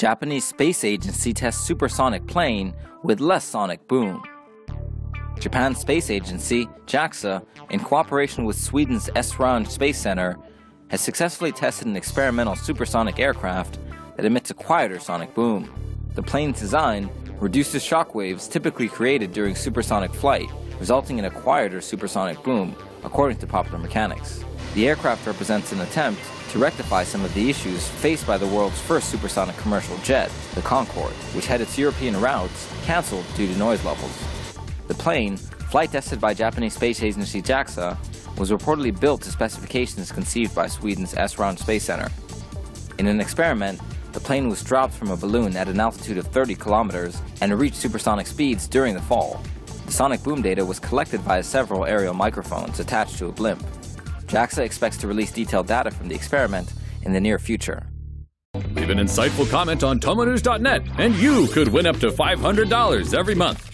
Japanese Space Agency tests supersonic plane with less sonic boom. Japan's space agency, JAXA, in cooperation with Sweden's Esrange Space Center, has successfully tested an experimental supersonic aircraft that emits a quieter sonic boom. The plane's design reduces shock waves typically created during supersonic flight, resulting in a quieter supersonic boom, according to Popular Mechanics. The aircraft represents an attempt to rectify some of the issues faced by the world's first supersonic commercial jet, the Concorde, which had its European routes cancelled due to noise levels. The plane, flight tested by Japanese space agency JAXA, was reportedly built to specifications conceived by Sweden's Esrange Space Center. In an experiment, the plane was dropped from a balloon at an altitude of 30 kilometers and reached supersonic speeds during the fall. The sonic boom data was collected via several aerial microphones attached to a blimp. JAXA expects to release detailed data from the experiment in the near future. Leave an insightful comment on tomonews.net and you could win up to $500 every month.